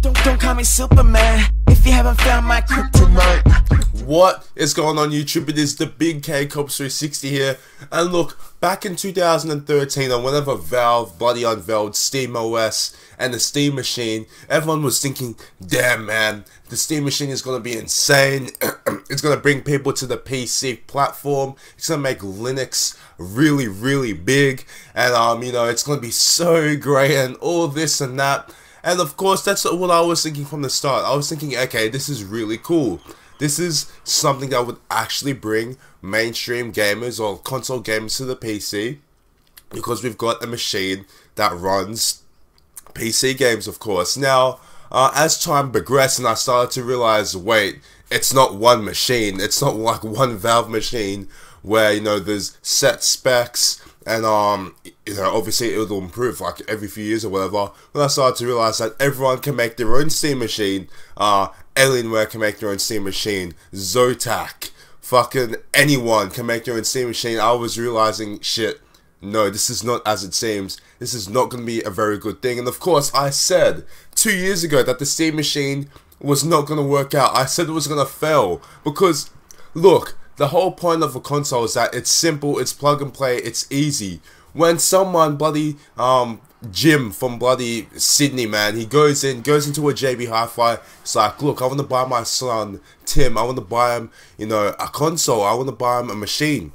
don't, don't, don't call me Superman if you haven't found my kryptonite. What is going on YouTube? It is the Big K Cops 360 here. And look, back in 2013 and whenever Valve bloody unveiled Steam OS and the Steam Machine, everyone was thinking, damn man, the Steam Machine is going to be insane. it's going to bring people to the PC platform. It's going to make Linux really, really big. And, um, you know, it's going to be so great and all this and that. And of course, that's what I was thinking from the start. I was thinking, okay, this is really cool. This is something that would actually bring mainstream gamers or console gamers to the PC because we've got a machine that runs PC games, of course. Now, uh, as time progressed and I started to realize, wait, it's not one machine. It's not like one Valve machine where, you know, there's set specs and um you know obviously it'll improve like every few years or whatever. When i started to realize that everyone can make their own steam machine uh alienware can make their own steam machine zotac fucking anyone can make their own steam machine. I was realizing shit no this is not as it seems. This is not going to be a very good thing. And of course i said two years ago that the steam machine was not going to work out. I said it was going to fail because look the whole point of a console is that it's simple, it's plug and play, it's easy. When someone bloody um Jim from bloody Sydney man, he goes in, goes into a JB Hi-Fi. It's like, look, I want to buy my son Tim. I want to buy him, you know, a console. I want to buy him a machine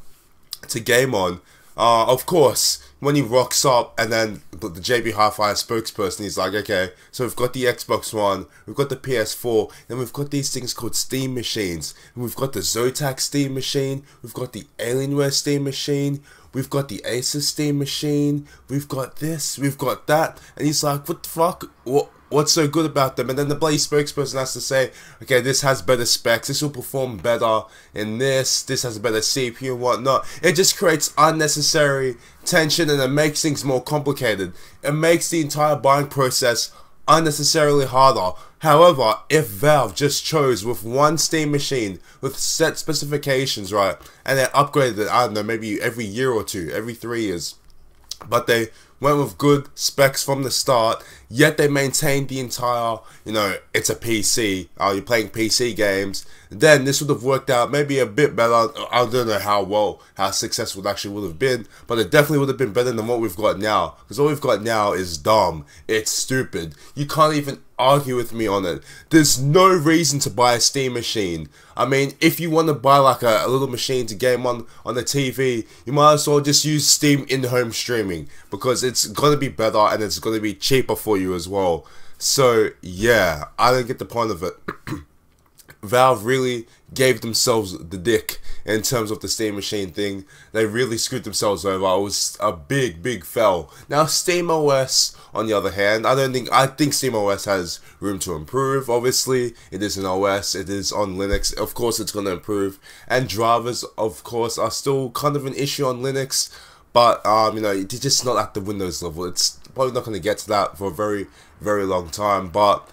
to game on. Uh, of course, when he rocks up and then the JB Hi-Fi spokesperson, he's like, okay, so we've got the Xbox One, we've got the PS4, then we've got these things called Steam machines, we've got the Zotac Steam machine, we've got the Alienware Steam machine, we've got the Asus Steam machine, we've got this, we've got that, and he's like, what the fuck? What? What's so good about them? And then the bloody spokesperson has to say, okay, this has better specs, this will perform better in this, this has a better CPU and whatnot. It just creates unnecessary tension and it makes things more complicated. It makes the entire buying process unnecessarily harder. However, if Valve just chose with one Steam machine with set specifications, right, and they upgraded it, I don't know, maybe every year or two, every three years, but they went with good specs from the start, yet they maintained the entire, you know, it's a PC, uh, you're playing PC games, then this would have worked out maybe a bit better. I don't know how well, how successful it actually would have been, but it definitely would have been better than what we've got now. Because what we've got now is dumb. It's stupid. You can't even argue with me on it. There's no reason to buy a Steam machine. I mean, if you want to buy like a, a little machine to game on on the TV, you might as well just use Steam in-home streaming because it's gonna be better and it's gonna be cheaper for you as well. So yeah, I don't get the point of it. Valve really gave themselves the dick in terms of the Steam Machine thing. They really screwed themselves over. It was a big, big fail. Now, Steam OS, on the other hand, I don't think I think Steam OS has room to improve. Obviously, it is an OS. It is on Linux. Of course, it's going to improve. And drivers, of course, are still kind of an issue on Linux. But um, you know, it's just not at the Windows level. It's probably not going to get to that for a very, very long time. But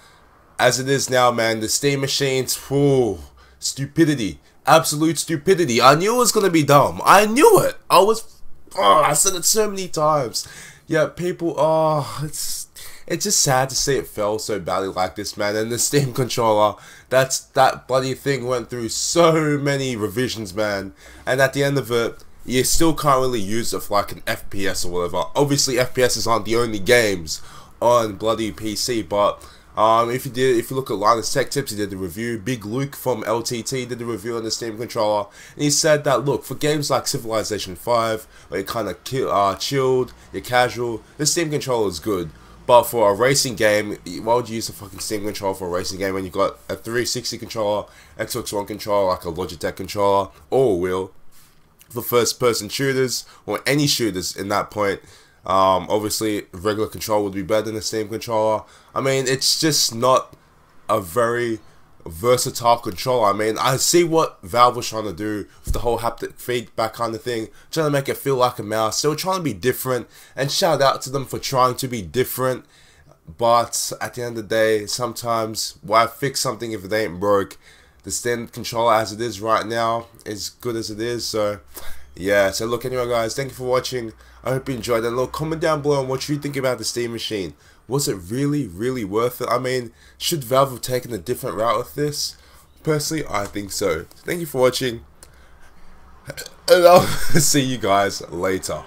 as it is now, man, the Steam machines, whew, stupidity, absolute stupidity. I knew it was gonna be dumb. I knew it. I was, oh, I said it so many times. Yeah, people, oh, it's it's just sad to see it fell so badly like this, man. And the Steam controller, that's that bloody thing went through so many revisions, man. And at the end of it, you still can't really use it for like an FPS or whatever. Obviously, FPSs aren't the only games on bloody PC, but um, if you did, if you look at Linus Tech Tips, he did the review. Big Luke from LTT did the review on the Steam controller, and he said that look for games like Civilization 5, where you're kind of uh, chilled, you're casual, the Steam controller is good. But for a racing game, why would you use a fucking Steam controller for a racing game when you've got a 360 controller, Xbox One controller, like a Logitech controller, or a wheel? For first person shooters, or any shooters in that point, um, obviously, regular control would be better than the Steam controller. I mean, it's just not a very versatile controller. I mean, I see what Valve was trying to do with the whole haptic feedback kind of thing, trying to make it feel like a mouse. They were trying to be different, and shout out to them for trying to be different. But at the end of the day, sometimes why fix something if it ain't broke? The standard controller as it is right now is good as it is. So yeah, so look, anyway, guys, thank you for watching. I hope you enjoyed it. Look, comment down below on what you think about the Steam Machine. Was it really, really worth it? I mean, should Valve have taken a different route with this? Personally, I think so. Thank you for watching. And I'll see you guys later.